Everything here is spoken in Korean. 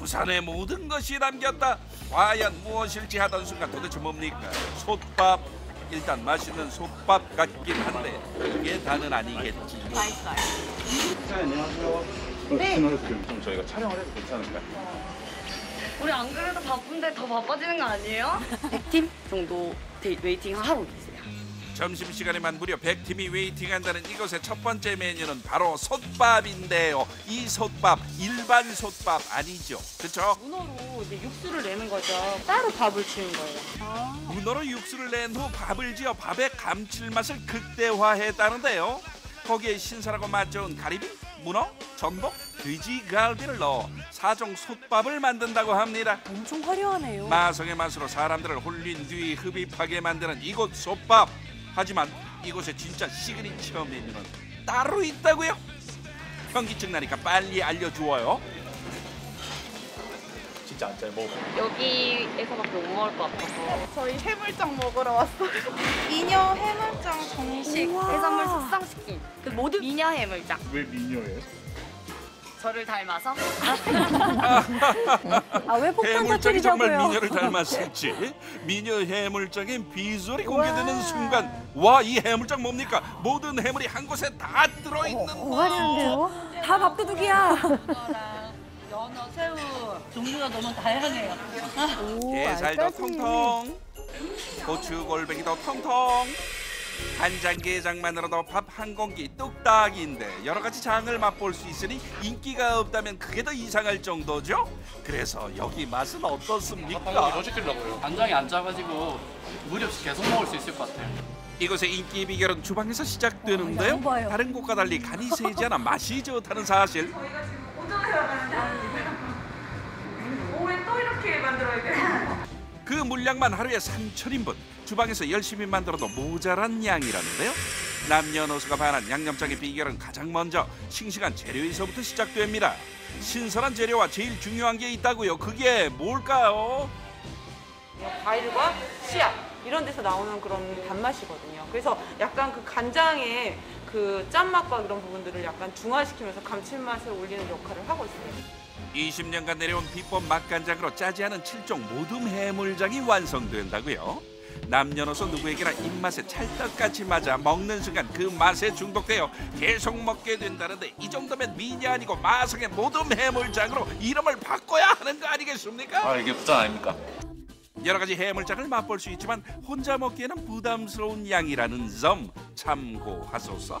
부산의 모든 것이 담겼다. 과연 무엇일지 하던 순간 도대체 뭡니까? 솥밥. 일단 맛있는 솥밥 같긴 한데 이게 다는 아니겠지. 맛있어요. 네, 안녕하세요. 네. 좀 저희가 촬영을 해도 괜찮을까요? 우리 안 그래도 바쁜데 더 바빠지는 거 아니에요? 100팀 정도 데이- waiting 하고 계세요. 점심시간에만 무려 100팀이 waiting한다는 이곳의 첫 번째 메뉴는 바로 솥밥인데요. 이 솥밥 일반 솥밥 아니죠. 그렇죠? 문어로 이제 육수를 내는 거죠. 따로 밥을 짓는 거예요. 문어로 육수를 낸 후 밥을 지어 밥의 감칠맛을 극대화했다는데요. 거기에 신선하고 맛 좋은 가리비, 문어, 전복, 돼지갈비를 넣어 사종 솥밥을 만든다고 합니다. 엄청 화려하네요. 마성의 맛으로 사람들을 홀린 뒤 흡입하게 만드는 이곳 솥밥. 하지만 이곳의 진짜 시그니처 메뉴는 따로 있다고요? 현기증 나니까 빨리 알려주어요. 진짜 안 짜요. 뭐 여기에서밖에 못 먹을 것 같아서 저희 해물장 먹으러 왔어요. 이녀 해물장 정식. 우와. 해산물 숙성시킨 그 모든 미녀 해물장. 왜 미녀예요? 저를 닮아서 아 왜 폭탄 해물장이 정말 터뜨리자고요? 미녀를 닮았을지 미녀 해물장의 비주얼이 공개되는 순간 와 이 해물장 뭡니까 모든 해물이 한 곳에 다 들어있는 어, 화려한데요? 다 밥도둑이야. 연어, 새우 종류가 너무 다양해요. 오, 게살도 알까지. 통통 고추 골뱅이도 통통 간장게장만으로도 밥 한 공기 뚝딱인데 여러 가지 장을 맛볼 수 있으니 인기가 없다면 그게 더 이상할 정도죠 그래서 여기 맛은 어떻습니까? 더 시키려고요. 간장이 안 짜가지고 무리 없이 계속 먹을 수 있을 것 같아요. 이곳의 인기 비결은 주방에서 시작되는데요. 어. 다른 곳과 달리 간이 세지 않아 맛이 좋다는 사실. 그 물량만 하루에 3천인분. 주방에서 열심히 만들어도 모자란 양이라는데요. 남녀노소가 반한 양념장의 비결은 가장 먼저 싱싱한 재료에서부터 시작됩니다. 신선한 재료와 제일 중요한 게 있다고요. 그게 뭘까요? 과일과 씨앗 이런 데서 나오는 그런 단맛이거든요. 그래서 약간 그 간장의 그 짠맛과 이런 부분들을 약간 중화시키면서 감칠맛을 올리는 역할을 하고 있어요. 20년간 내려온 비법 맛간장으로 짜지 않은 칠종 모둠 해물장이 완성된다고요. 남녀노소 누구에게나 입맛에 찰떡같이 맞아 먹는 순간 그 맛에 중독되어 계속 먹게 된다는데 이 정도면 미녀 아니고 마성의 모둠 해물장으로 이름을 바꿔야 하는 거 아니겠습니까? 아 이게 부산 아닙니까? 여러 가지 해물장을 맛볼 수 있지만 혼자 먹기에는 부담스러운 양이라는 점 참고하소서.